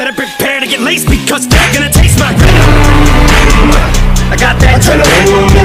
better prepare to get laced because they're gonna taste my venom. I got that.